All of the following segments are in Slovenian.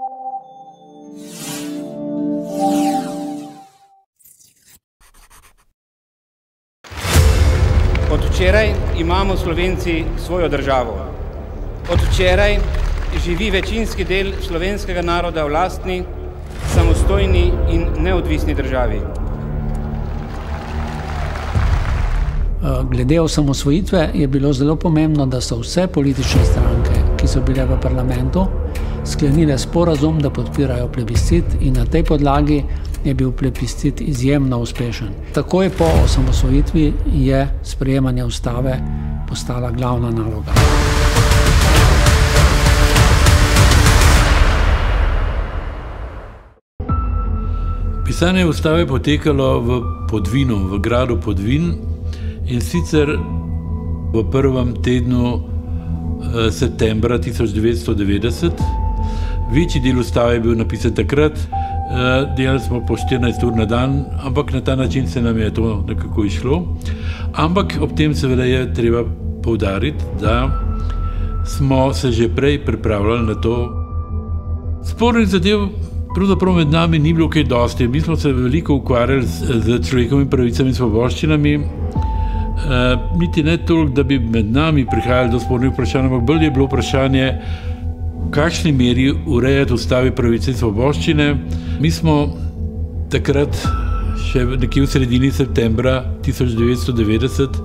Od včeraj imamo Slovenci svojo državo. Od včeraj živi večinski del slovenskega naroda v lastni, samostojni in neodvisni državi. Glede osamosvojitve je bilo zelo pomembno, da so vse politične stranke, ki so bile v parlamentu, sklenile sporazum, da podpirajo plebiscit in na tej podlagi je bil plebiscit izjemno uspešen. Takoj po osamosvojitvi je sprejemanje ustave postala glavna naloga. Pisanje ustave je potekalo v Podvinu, v gradu Podvin in sicer v prvem tednu septembra 1990. Večji del ustave je bil napisan takrat, delali smo po štirinajst ur na dan, ampak na ta način se nam je to nekako izšlo. Ampak ob tem seveda je treba poudariti, da smo se že prej pripravljali na to. Spornih zadev pravzaprav med nami ni bilo kaj dosti. Mi smo se veliko ukvarjali s človekovimi pravicami in svoboščinami, niti ne toliko, da bi med nami prihajalo do spornih vprašanj, ampak bolj je bilo vprašanje, kakšni meri urejati ustavi pravice in svoboščine. Mi smo takrat še nekje v sredini septembra tisoč devetsto devetdeset,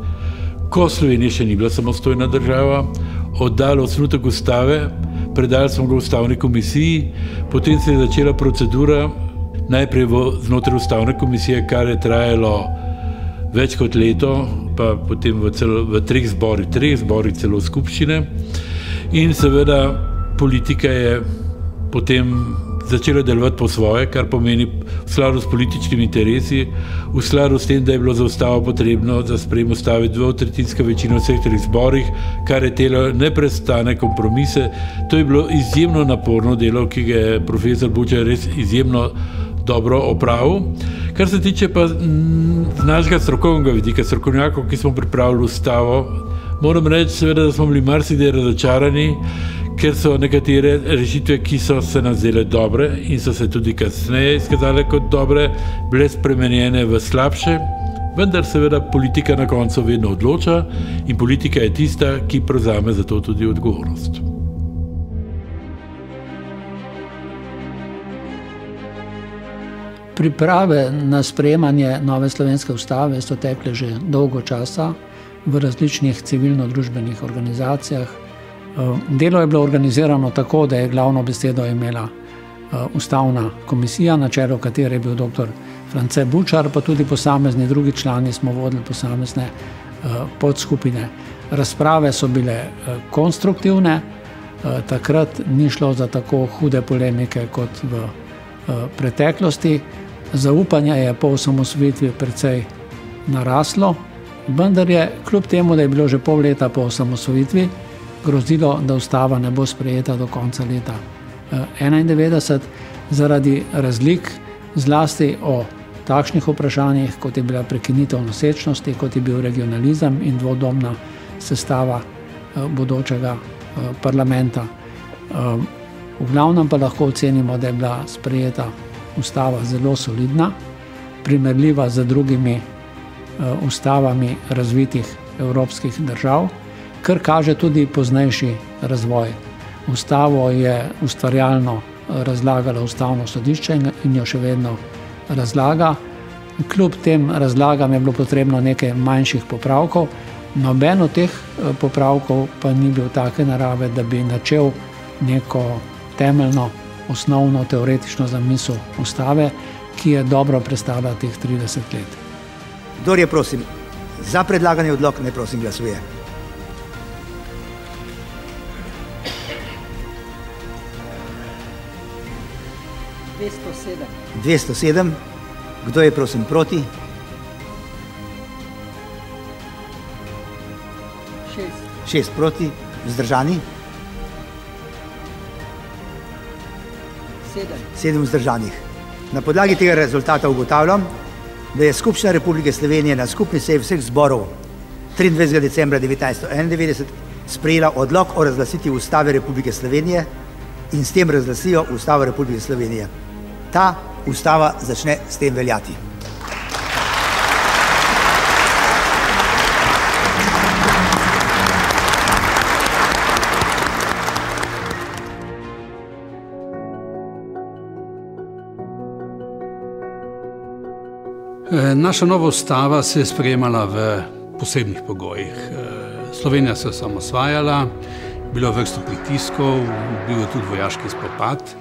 ko Slovenija še ni bila samostojna država, oddali osnutek ustave, predali smo ga ustavni komisiji, potem se je začela procedura, najprej v znotraj ustavne komisije, kar je trajalo več kot leto, pa potem v v treh zborih, treh zborih celo skupščine. In seveda politika je potem začela delovati po svoje, kar pomeni v skladu s političnimi interesi, v skladu s tem, da je bilo za ustavo potrebno za sprejem ustave dvotretjinska večina v vseh treh zborih, kar je terjalo neprestane kompromise. To je bilo izjemno naporno delo, ki ga je profesor Bučar res izjemno dobro opravil. Kar se tiče pa z našega strokovnega vidika, strokovnjakov, ki smo pripravili ustavo, moram reči seveda, da smo bili marsikdaj razočarani, ker so nekatere rešitve, ki so se nam zdele dobre in so se tudi kasneje izkazale kot dobre, bile spremenjene v slabše, vendar seveda politika na koncu vedno odloča in politika je tista, ki prevzame za to tudi odgovornost. Priprave na sprejemanje nove slovenske ustave so tekle že dolgo časa v različnih civilno-družbenih organizacijah. Delo je bilo organizirano tako, da je glavno besedo imela ustavna komisija, na čelu katere je bil doktor France Bučar, pa tudi posamezni drugi člani smo vodili posamezne podskupine. Razprave so bile konstruktivne, takrat ni šlo za tako hude polemike kot v preteklosti. Zaupanje je po osamosvojitvi precej naraslo, vendar je kljub temu, da je bilo že pol leta po osamosvojitvi, grozilo, da ustava ne bo sprejeta do konca leta enaindevetdeset zaradi razlik, zlasti o takšnih vprašanjih, kot je bila prekinitev nosečnosti, kot je bil regionalizem in dvodomna sestava bodočega parlamenta. V glavnem pa lahko ocenimo, da je bila sprejeta ustava zelo solidna, primerljiva z drugimi ustavami razvitih evropskih držav, kar kaže tudi poznejši razvoj. Ustavo je ustvarjalno razlagalo ustavno sodišče in jo še vedno razlaga. Kljub tem razlagam je bilo potrebno nekaj manjših popravkov, noben od teh popravkov pa ni bil take narave, da bi načel neko temeljno, osnovno teoretično zamisel ustave, ki je dobro prestala teh trideset let. Kdor je, prosim, za predlagani odlok, naj prosim glasuje. Dvesto sedem. Dvesto sedem. Kdo je, prosim, proti? Šest. Šest proti. Vzdržani? Sedem. Sedem vzdržanih. Na podlagi tega rezultata ugotavljam, da je Skupščina Republike Slovenije na skupni seji vseh zborov triindvajsetega decembra devetnajststo enaindevetdeset sprejela odlok o razglasitvi Ustave Republike Slovenije in s tem razglasijo Ustavo Republike Slovenije. Ta ustava začne s tem veljati. Eh, naša nova ustava se je sprejemala v posebnih pogojih. Eh, Slovenija se je osamosvajala, bilo je vrsto pritiskov, bil je tudi vojaški spopad.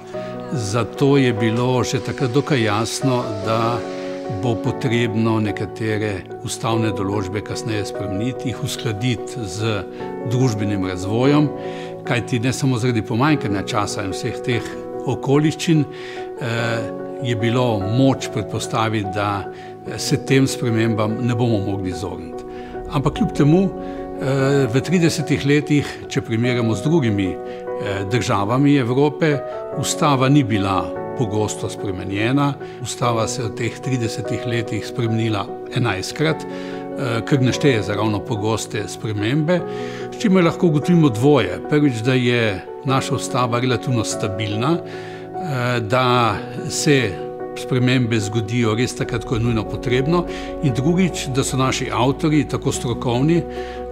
Zato je bilo že takrat dokaj jasno, da bo potrebno nekatere ustavne določbe kasneje spremeniti, jih uskladiti z družbenim razvojem, kajti ne samo zaradi pomanjkanja časa in vseh teh okoliščin eh, je bilo moč predpostaviti, da se tem spremembam ne bomo mogli izogniti. Ampak kljub temu, v 30 letih, če primerjamo z drugimi eh, državami Evrope, ustava ni bila pogosto spremenjena. Ustava se je v teh 30 letih spremenila 11krat, eh, kar našteje za ravno pogoste spremembe, s čimer lahko ugotovimo dvoje. Prvič, da je naša ustava relativno stabilna, da se spremembe zgodijo res takrat, ko je nujno potrebno, in drugič, da so naši avtori, tako strokovni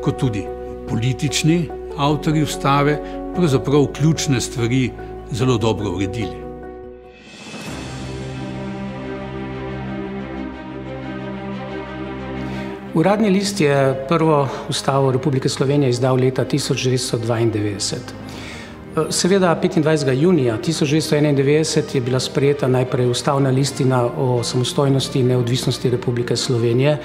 kot tudi politični avtori ustave, pravzaprav ključne stvari zelo dobro uredili. Uradni list je prvo ustavo Republike Slovenije izdal leta 1992. Seveda, 25. junija 1991 je bila sprejeta najprej ustavna listina o samostojnosti in neodvisnosti Republike Slovenije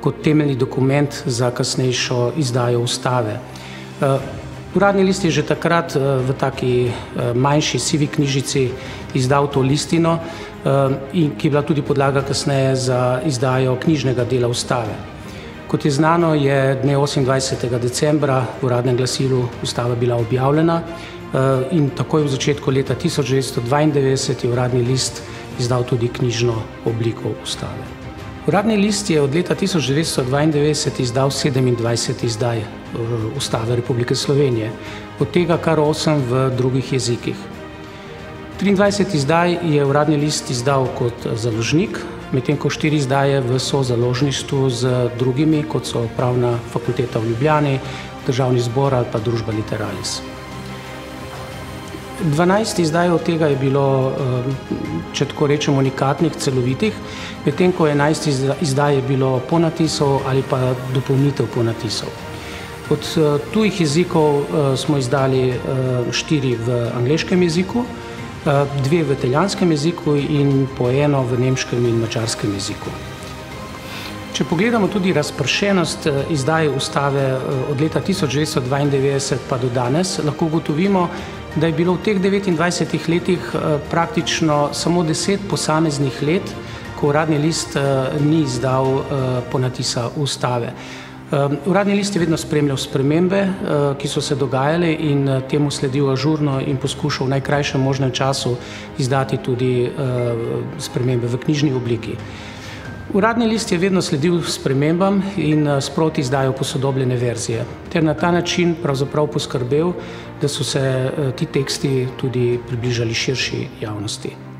kot temeljni dokument za kasnejšo izdajo ustave. Eh, uradni list je že takrat eh, v taki eh, manjši sivi knjižici izdal to listino, ki je bila tudi podlaga kasneje za izdajo knjižnega dela ustave. Kot je znano, je dne 28. decembra v uradnem glasilu ustava bila objavljena Eh, in takoj v začetku leta 1992 je uradni list izdal tudi knjižno obliko ustave. Uradni list je od leta 1992 izdal 27 izdaj eh, ustave Republike Slovenije, od tega kar 8 v drugih jezikih. 23 izdaj je uradni list izdal kot založnik, medtem ko štiri izdaje v sozaložništvu z drugimi, kot so Pravna fakulteta v Ljubljani, Državni zbor ali pa Družba Literalis. 12 izdaj od tega je bilo, eh, če tako rečemo, unikatnih, celovitih, medtem ko 11 izdaj je bilo ponatisov ali pa dopolnitev ponatisov. Od eh, tujih jezikov eh, smo izdali štiri v angliškem jeziku, dve v italijanskem jeziku in po eno v nemškem in mačarskem jeziku. Če pogledamo tudi razpršenost izdaje ustave od leta 1992 pa do danes, lahko ugotovimo, da je bilo v teh 29 letih eh, praktično samo 10 posameznih let, ko uradni list eh, ni izdal eh, ponatisa ustave. Uradni list je vedno spremljal spremembe, ki so se dogajale in temu sledil ažurno in poskušal v najkrajšem možnem času izdati tudi spremembe v knjižni obliki. Uradni list je vedno sledil spremembam in sproti izdajal posodobljene verzije, ter na ta način pravzaprav poskrbel, da so se eh, ti teksti tudi približali širši javnosti.